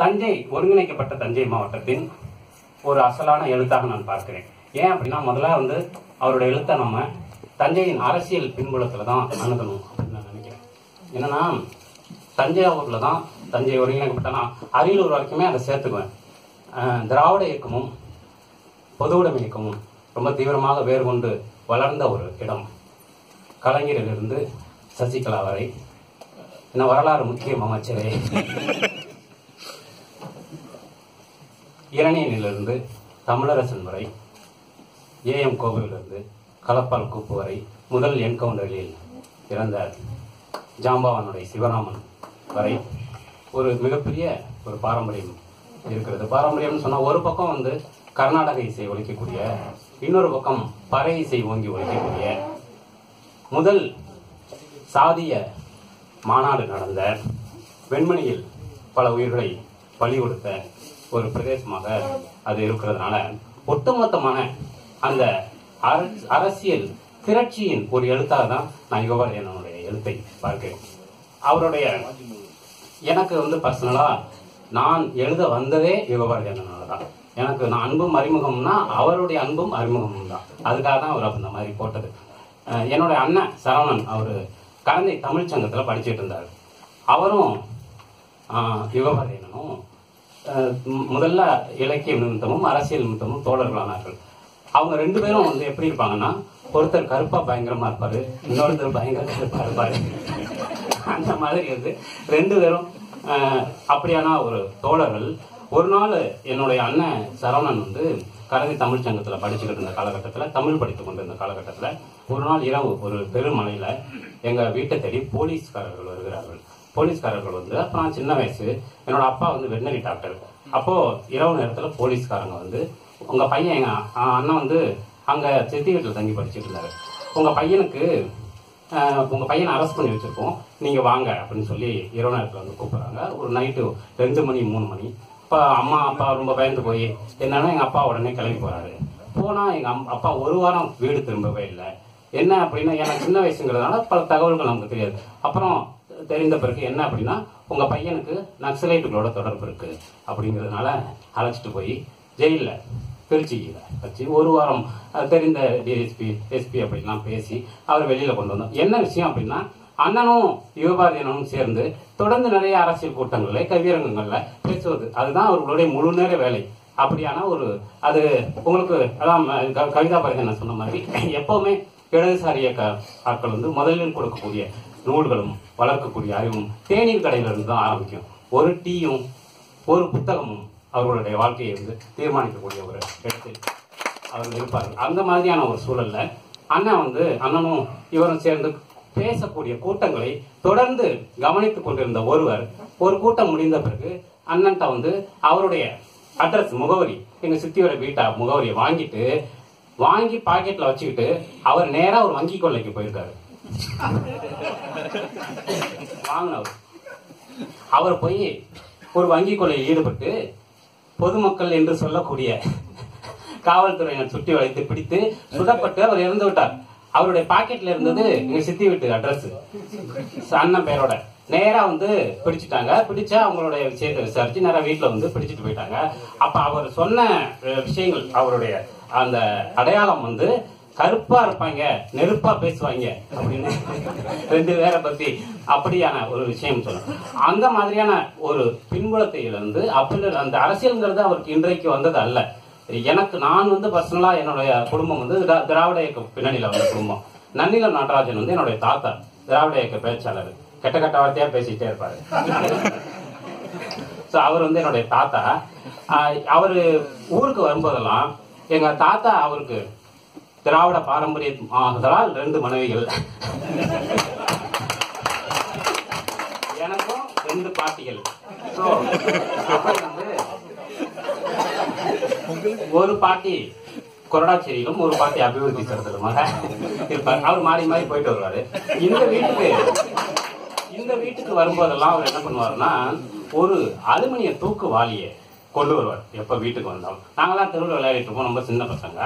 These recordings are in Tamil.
தஞ்சை ஒருங்கிணைக்கப்பட்ட தஞ்சை மாவட்டத்தின் ஒரு அசலான எழுத்தாக நான் பார்க்கிறேன். ஏன் அப்படின்னா முதல்ல வந்து அவருடைய எழுத்தை நம்ம தஞ்சையின் அரசியல் பின்புலத்தில் தான் அணுகணும் அப்படின்னு நான் நினைக்கிறேன். என்னன்னா தஞ்சாவூரில் தான் தஞ்சை ஒருங்கிணைக்கப்பட்டனா அரியலூர் வரைக்குமே அதை சேர்த்துக்குவேன். திராவிட இயக்கமும் பொது உடைமை இயக்கமும் ரொம்ப தீவிரமாக வேர் கொண்டு வளர்ந்த ஒரு இடம். கலைஞரிலிருந்து சசிகலா வரை. என்ன வரலாறு முக்கியம் அமைச்சரே. இரணியனிலிருந்து தமிழரசன் வரை ஏஎம் கோவிலிருந்து கலப்பால் கூப்பு வரை முதல் என்கவுண்டரில் இறந்த ஜாம்பவானுடைய சிவராமன் வரை ஒரு மிகப்பெரிய ஒரு பாரம்பரியம் இருக்கிறது. பாரம்பரியம்னு சொன்னால் ஒரு பக்கம் வந்து கர்நாடக இசை ஒழிக்கக்கூடிய இன்னொரு பக்கம் பறை இசை ஓங்கி ஒழிக்கக்கூடிய முதல் சாதிய மாநாடு நடந்த வெண்மணியில் பல உயிர்களை பலி கொடுத்த ஒரு பிரதேசமாக அது இருக்கிறதுனால ஒட்டுமொத்தமான அந்த அரசியல் திரட்சியின் ஒரு எழுத்தாக தான் நான் யுகபாரதியனுடைய எழுத்தை பார்க்கிறேன். அவருடைய எனக்கு வந்து பர்சனலா நான் எழுத வந்ததே யுகபாரதியனால தான். எனக்கு நான் அன்பும் அறிமுகம்னா அவருடைய அன்பும் அறிமுகமும் தான். அதுக்காக தான் அவர் அந்த மாதிரி போட்டது. என்னுடைய அண்ணன் சரவணன் அவர் கலந்தை தமிழ்ச்சங்கத்தில் படிச்சுட்டு இருந்தார். அவரும் ஆஹ் யுகபாரதியனும் முதல்ல இலக்கிய நிமித்தமும் அரசியல் நிமித்தமும் தோழர்களானார்கள். அவங்க ரெண்டு பேரும் வந்து எப்படி இருப்பாங்கன்னா ஒருத்தர் கருப்பா பயங்கரமா இருப்பாரு இன்னொருத்தர் பயங்கர கருப்பா இருப்பாரு. அந்த மாதிரி வந்து ரெண்டு பேரும் அப்படியான ஒரு தோழர்கள். ஒரு நாள் என்னுடைய அண்ணன் சரவணன் வந்து கரந்தை தமிழ் சங்கத்தில் படிச்சுக்கிட்டு இருந்த காலகட்டத்தில் தமிழ் படித்துக் கொண்டிருந்த காலகட்டத்தில் ஒரு நாள் இரவு ஒரு பெருமலையில் எங்கள் வீட்டை தேடி போலீஸ்காரர்கள் வருகிறார்கள். போலீஸ்காரர்கள் வந்து அப்போ நான் சின்ன வயசு என்னோட அப்பா வந்து வெட்டினரி டாக்டர். அப்போது இரவு நேரத்தில் போலீஸ்காரங்க வந்து உங்கள் பையன் எங்க அண்ணன் வந்து அங்கே செத்தி வீட்டில் தங்கி படிச்சுட்டு இருந்தாரு. உங்கள் பையனுக்கு உங்கள் பையனை அரெஸ்ட் பண்ணி வச்சுருக்கோம். நீங்கள் வாங்க அப்படின்னு சொல்லி இரவு நேரத்தில் வந்து கூப்பிடுறாங்க. ஒரு நைட்டு ரெண்டு மணி மூணு மணி. இப்போ அம்மா அப்பா ரொம்ப பயந்து போய் என்னன்னா எங்கள் அப்பா உடனே கிளம்பி போகிறாரு போனால் எங்கள் அம்- அப்பா ஒரு வாரம் வீடு திரும்பவே இல்லை. என்ன அப்படின்னா எனக்கு சின்ன வயசுங்கிறதுனால பல தகவல்கள் நமக்கு தெரியாது. அப்புறம் தெரிந்த பிறகு என்ன அப்படின்னா உங்க பையனுக்கு நக்சலைட்டுகளோட தொடர்பு இருக்கு. அப்படிங்கிறதுனால அழைச்சிட்டு போய் ஜெயில திருச்சியில வச்சு ஒரு வாரம் தெரிந்த டிஎஸ்பி எஸ்பி அப்படிலாம் பேசி அவர் வெளியில கொண்டு வந்தோம். என்ன விஷயம் அப்படின்னா அண்ணனும் யுவபாரதியனும் சேர்ந்து தொடர்ந்து நிறைய அரசியல் கூட்டங்கள்ல கவியரங்கங்கள்ல பேசுவது. அதுதான் அவர்களுடைய முழு நேர வேலை. அப்படியான ஒரு அது உங்களுக்கு அதான் கவிதா பாரதியன் சொன்ன மாதிரி எப்பவுமே இடதுசாரி இயக்க ஆட்கள் வந்து முதலில் கொடுக்கக்கூடிய நூல்களும் வளர்க்கக்கூடிய அறிவும் தேநீர் கடையிலிருந்து தான் ஆரம்பிக்கும். ஒரு டீயும் ஒரு புத்தகமும் அவர்களுடைய வாழ்க்கையை வந்து தீர்மானிக்கக்கூடிய ஒரு இடத்தில் அவர்கள் இருப்பார்கள். அந்த மாதிரியான ஒரு சூழல்ல அண்ணன் வந்து அண்ணனும் இவரும் சேர்ந்து பேசக்கூடிய கூட்டங்களை தொடர்ந்து கவனித்துக் கொண்டிருந்த ஒருவர் ஒரு கூட்டம் முடிந்த பிறகு அண்ணன்ட்ட வந்து அவருடைய அட்ரஸ் முகவரி எங்க சித்தியோட வீட்டா முகவரியை வாங்கிட்டு வாங்கி பாக்கெட்ல வச்சுக்கிட்டு அவர் நேரா ஒரு வங்கி கொள்ளைக்கு போயிருக்காரு. வாங்கினவர் அவர் போய் ஒரு வங்கி கொள்ளையில் ஈடுபட்டு பொதுமக்கள் என்று சொல்லக்கூடிய காவல்துறையினர் சுற்றி வளைத்து பிடித்து சுடப்பட்டு அவர் இறந்து விட்டார். அவருடைய பாக்கெட்ல இருந்தது எங்க சித்தி வீட்டு அட்ரஸ் அண்ணன் பேரோட. நேரா வந்து பிடிச்சிட்டாங்க. பிடிச்சா அவங்களுடைய விஷயத்தை விசாரிச்சு நேரா வீட்டுல வந்து பிடிச்சிட்டு போயிட்டாங்க. அப்ப அவர் சொன்ன விஷயங்கள் அவருடைய அந்த அடையாளம் வந்து கருப்பா இருப்பாங்க நெருப்பா பேசுவாங்க அப்படின்னு ரெண்டு பேரை பத்தி அப்படியான ஒரு விஷயம் சொல்லணும். அந்த மாதிரியான ஒரு பின்புலத்தை அப்படி அந்த அரசியல்ங்கிறது அவருக்கு இன்றைக்கு வந்தது அல்ல. எனக்கு நான் வந்து பர்சனலா என்னுடைய குடும்பம் வந்து திரா- திராவிட இயக்க பின்னணியில வந்த குடும்பம். நன்னிலம் நடராஜன் வந்து என்னுடைய தாத்தா திராவிட இயக்க பேச்சாளர். கெட்ட கெட்ட வார்த்தையா பேசிட்டே இருப்பாரு. ஸோ அவர் வந்து என்னுடைய தாத்தா. அவர் அவரு ஊருக்கு வரும்போதெல்லாம் எங்க தாத்தா அவருக்கு திராவிட பாரம்பரியம் ஆகுதலால் ரெண்டு மனைவிகள். எனக்கும் ரெண்டு பாட்டிகள். ஒரு பாட்டி கொரடாச்சேரியிலும் ஒரு பாட்டி அபிவிருத்தி சரத்திலுமாக இருப்பார். அவர் மாறி மாறி போயிட்டு வருவாரு. இந்த வீட்டுக்கு இந்த வீட்டுக்கு வரும்போதெல்லாம் அவர் என்ன பண்ணுவாருன்னா ஒரு அலுமினிய தூக்கு வாளியை கொண்டு வருவார். எப்ப வீட்டுக்கு வந்தாலும். நாங்களாம் தெருவில் விளையாடிட்டு இருப்போம். ரொம்ப சின்ன பசங்க.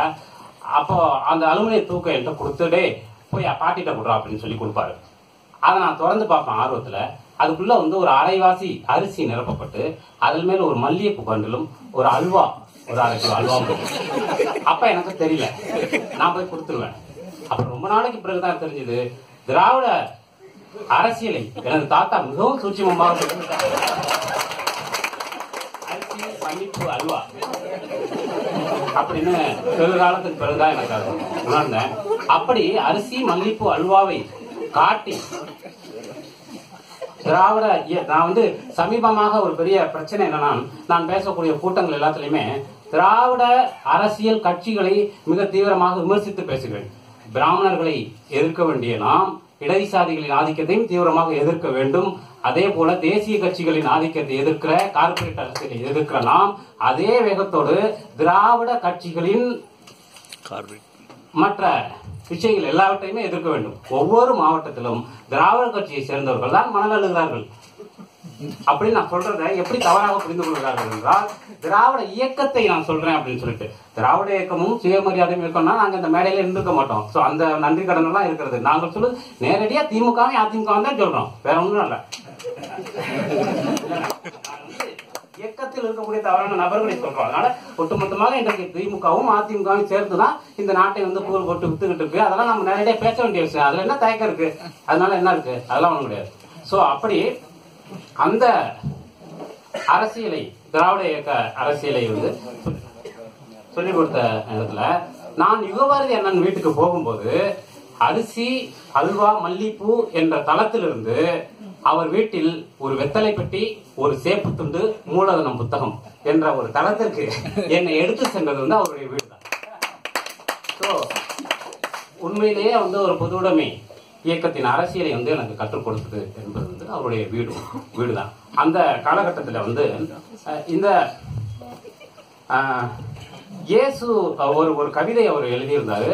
அப்போ அந்த அலுமினிய தூக்கம் என்கிட்ட கொடுத்துடே போய் பாட்டிட்ட கொடுறா அப்படின்னு சொல்லி கொடுப்பாரு. அதை நான் திறந்து பார்ப்பேன் ஆர்வத்தில். அதுக்குள்ளே வந்து ஒரு அரைவாசி அரிசி நிரப்பப்பட்டு அதில் மேல ஒரு மல்லிகைப்பூ கண்டிலும் ஒரு அல்வா ஒரு அரை கிலோ அல்வா அப்போ எனக்கு தெரியல. நான் போய் கொடுத்துருவேன். அப்புறம் ரொம்ப நாளைக்கு பிறகுதான் தெரிஞ்சது திராவிட அரசியலை எனது தாத்தா மிகவும் சூட்சமமாக அரிசி மல்லிப்பூ அல்வா. அப்படின்னு வெகு காலத்துக்கு பிறகுதான் எனக்கு அது உணர்ந்தேன். அப்படி அரிசி மல்லிப்பூ அல்வாவை காட்டி திராவிட நான் வந்து சமீபமாக ஒரு பெரிய பிரச்சனை என்னன்னா நான் பேசக்கூடிய கூட்டங்கள் எல்லாத்துலயுமே திராவிட அரசியல் கட்சிகளை மிக தீவிரமாக விமர்சித்து பேசுகிறேன் பிராமணர்களை எதிர்க்க வேண்டிய நாம் இடதுசாரிகளின் ஆதிக்கத்தையும் தீவிரமாக எதிர்க்க வேண்டும். அதே போல தேசிய கட்சிகளின் ஆதிக்கத்தை எதிர்க்கிற கார்ப்பரேட் அரசியலை எதிர்க்கிற நாம் அதே வேகத்தோடு திராவிட கட்சிகளின் மற்ற விஷயங்கள் எல்லாவற்றையுமே எதிர்க்க வேண்டும். ஒவ்வொரு மாவட்டத்திலும் திராவிட கட்சியை சேர்ந்தவர்கள் தான் மணல் அழுகிறார்கள் அப்படின்னு நான் சொல்றதை எப்படி தவறாக புரிந்து கொள்கிறார்கள் என்றால் திராவிட இயக்கத்தை நான் சொல்றேன் அப்படின்னு சொல்லிட்டு. திராவிட இயக்கமும் சுயமரியாதையும் இருக்கோம்னா நாங்க இந்த மேடையில இருந்திருக்க மாட்டோம். சோ அந்த நன்றி கடன் எல்லாம் இருக்கிறது. நாங்கள் சொல்லு நேரடியா திமுக அதிமுக தான் சொல்றோம். வேற ஒன்றும் இல்லை. இயக்கத்தில் இருக்கக்கூடிய தவறான நபர்களை சொல்றோம். அதனால ஒட்டுமொத்தமாக இன்றைக்கு திமுகவும் அதிமுகவும் சேர்த்துதான் இந்த நாட்டை வந்து புகழ் போட்டு வித்துக்கிட்டு இருக்கு. அதெல்லாம் நம்ம நேரடியா பேச வேண்டிய விஷயம். அதுல என்ன தயக்கம் இருக்கு? அதனால என்ன இருக்கு? அதெல்லாம் ஒன்றும் கிடையாது. ஸோ அப்படி அந்த அரசியலை திராவிட இயக்க அரசியலை வந்து சொல்லிக் கொடுத்த நேரத்தில் நான் யுகபாரதி அண்ணன் வீட்டுக்கு போகும்போது அரிசி அல்வா மல்லிப்பூ என்ற தளத்திலிருந்து அவர் வீட்டில் ஒரு வெத்தலை பெட்டி ஒரு சேப்பு துண்டு மூலதனம் புத்தகம் என்ற ஒரு தளத்திற்கு என்னை எடுத்து சென்றது வந்து அவருடைய வீடு தான் உண்மையிலேயே வந்து ஒரு பொதுவுடைமை இயக்கத்தின் அரசியலை வந்து எனக்கு கற்றுக் கொடுத்தது என்பது வந்து அவருடைய வீடு வீடுதான். அந்த காலகட்டத்தில் வந்து இந்த இயேசு ஒரு ஒரு கவிதை அவர் எழுதியிருந்தாரு.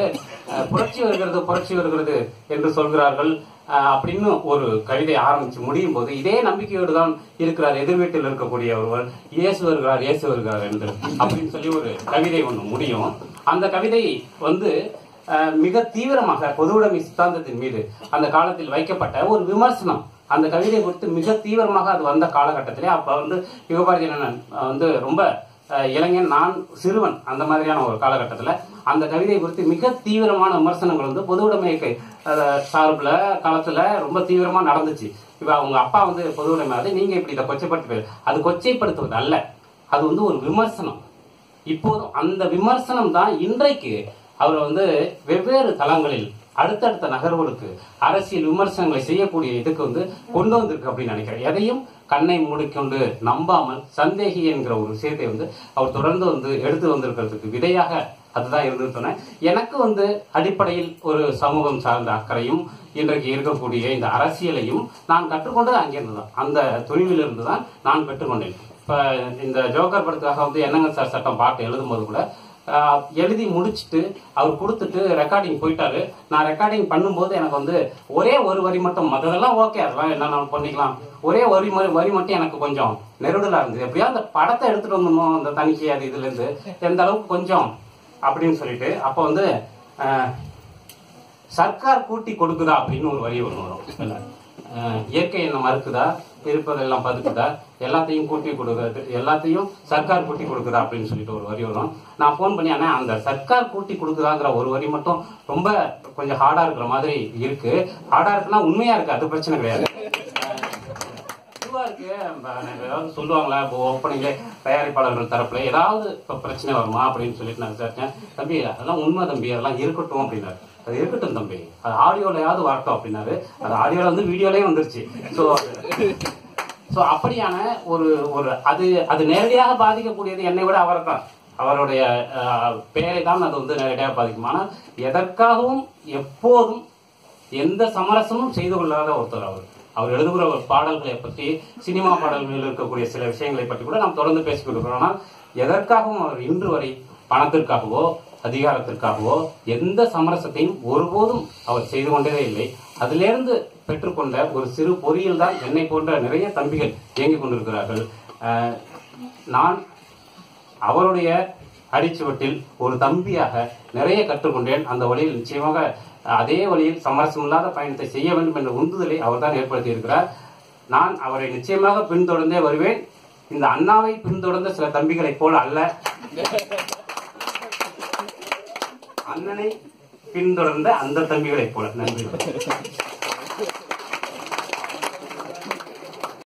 புரட்சி வருகிறது புரட்சி வருகிறது என்று சொல்கிறார்கள். அப்படின்னு ஒரு கவிதை ஆரம்பிச்சு முடியும் போது இதே நம்பிக்கையோடு தான் இருக்கிறார் எதிர் வீட்டில் இருக்கக்கூடிய ஒருவர். இயேசு வருகிறார் இயேசு வருகிறார் என்று அப்படின்னு சொல்லி ஒரு கவிதை ஒன்று முடியும். அந்த கவிதை வந்து மிக தீவிரமாக பொதுவுடைமை சித்தாந்தத்தின் மீது அந்த காலத்தில் வைக்கப்பட்ட ஒரு விமர்சனம். அந்த கவிதை குறித்து மிக தீவிரமாக அது வந்த காலகட்டத்திலே அப்ப வந்து யுகபாரதி வந்து ரொம்ப இளைஞன் நான் சிறுவன் அந்த மாதிரியான ஒரு காலகட்டத்தில் அந்த கவிதை குறித்து மிக தீவிரமான விமர்சனங்கள் வந்து பொது இயக்க, சார்பில் காலத்தில் ரொம்ப தீவிரமாக நடந்துச்சு. இப்போ அவங்க அப்பா வந்து பொதுவுடைமை அது நீங்கள் இப்படி இதை கொச்சைப்படுத்தி அது கொச்சைப்படுத்துவது அல்ல அது வந்து ஒரு விமர்சனம். இப்போதும் அந்த விமர்சனம் தான் இன்றைக்கு அவர் வந்து வெவ்வேறு தளங்களில் அடுத்தடுத்த நகர்வுகளுக்கு அரசியல் விமர்சனங்களை செய்யக்கூடிய இதுக்கு வந்து கொண்டு வந்திருக்கு அப்படின்னு நினைக்கிறேன். எதையும் கண்ணை மூடிக்கொண்டு நம்பாமல் சந்தேகி என்கிற ஒரு விஷயத்தை வந்து அவர் தொடர்ந்து வந்து எடுத்து வந்திருக்கிறதுக்கு விதையாக அதுதான் இருந்து சொன்னேன். எனக்கு வந்து அடிப்படையில் ஒரு சமூகம் சார்ந்த அக்கறையும் இன்றைக்கு இருக்கக்கூடிய இந்த அரசியலையும் நான் கற்றுக்கொண்டது அங்கிருந்து தான். அந்த துணிவிலிருந்து தான் நான் பெற்றுக்கொண்டேன். இப்போ இந்த ஜோக்கர் படத்துக்காக வந்து என்னங்க சார் சட்டம் பாட்டு எழுதும்போது கூட எழுதி முடிச்சுட்டு அவர் கொடுத்துட்டு ரெக்கார்டிங் போயிட்டாரு. நான் ரெக்கார்டிங் பண்ணும்போது எனக்கு வந்து ஒரே ஒரு வரி மட்டும் மற்றதெல்லாம் ஓகே அதெல்லாம் என்ன பண்ணிக்கலாம். ஒரே வரி ம- வரி மட்டும் எனக்கு கொஞ்சம் நெருடலா இருந்தது. எப்படியோ அந்த படத்தை எடுத்துட்டு வந்துடணும் அந்த தணிக்கை அது இதுல இருந்து எந்த அளவுக்கு கொஞ்சம் அப்படின்னு சொல்லிட்டு அப்ப வந்து சர்க்கார் கூட்டி கொடுக்குதா? அப்படின்னு ஒரு வரி ஒன்று வரும். இயற்கை என்ன மறுக்குதா? இருப்பதெல்லாம் பதுக்குதா எல்லாத்தையும் கூட்டி கொடுக்குறது எல்லாத்தையும் சர்க்கார் கூட்டி கொடுக்குதா அப்படின்னு சொல்லிட்டு ஒரு வரி வரும். நான் ஃபோன் பண்ணி ஆனால் அந்த சர்க்கார் கூட்டி கொடுக்குதாங்கிற ஒரு வரி மட்டும் ரொம்ப கொஞ்சம் ஹார்டா இருக்கிற மாதிரி இருக்கு. ஹார்டா இருக்குன்னா உண்மையா இருக்கு அது பிரச்சனை கிடையாது. இருக்கு. ஏதாவது சொல்லுவாங்களா? இப்போ ஓப்பனிங்ல தயாரிப்பாளர்கள் தரப்புல ஏதாவது இப்ப பிரச்சனை வருமா அப்படின்னு சொல்லிட்டு நான் விசாரிச்சேன். தம்பி அதெல்லாம் உண்மை தம்பி அதெல்லாம் இருக்கட்டும் அப்படின்னாரு. அது இருக்கட்டும் தம்பி. அது ஆடியோலையாவது வரட்டும் அப்படின்னாரு அது ஆடியோல வந்து வீடியோலயும் வந்துருச்சு. ஸோ ஸோ அப்படியான ஒரு ஒரு அது அது நேரடியாக பாதிக்கக்கூடியது என்னை விட அவரை தான் அவருடைய பெயரை தான் அது வந்து நேரடியாக பாதிக்கும். ஆனால் எதற்காகவும் எப்போதும் எந்த சமரசமும் செய்து கொள்ளாத ஒருத்தர் அவர். அவர் எழுதுகிற பாடல்களை பற்றி சினிமா பாடல்களில் இருக்கக்கூடிய சில விஷயங்களை பற்றி கூட நாம் தொடர்ந்து பேசிக்கொண்டிருக்கிறோம் ஆனால் எதற்காகவும் அவர் இன்று வரை பணத்திற்காகவோ அதிகாரத்திற்காகவோ எந்த சமரசத்தையும் ஒருபோதும் அவர் செய்து கொண்டதே இல்லை. அதிலிருந்து பெற்றுக்கொண்ட ஒரு சிறு பொறியில் தான் என்னை போன்ற நிறைய தம்பிகள் இயங்கிக் கொண்டிருக்கிறார்கள். நான் அவருடைய அடிச்சுவட்டில் ஒரு தம்பியாக நிறைய கற்றுக்கொண்டேன். அந்த வழியில் நிச்சயமாக அதே வழியில் சமரசமில்லாத பயணத்தை செய்ய வேண்டும் என்ற உந்துதலை அவர்தான் தான் ஏற்படுத்தியிருக்கிறார். நான் அவரை நிச்சயமாக பின்தொடர்ந்தே வருவேன். இந்த அண்ணாவை பின்தொடர்ந்த சில தம்பிகளைப் போல அல்ல. அண்ணனை பின்தொடர்ந்த அந்த தம்பிகளைப் போல. நன்றி.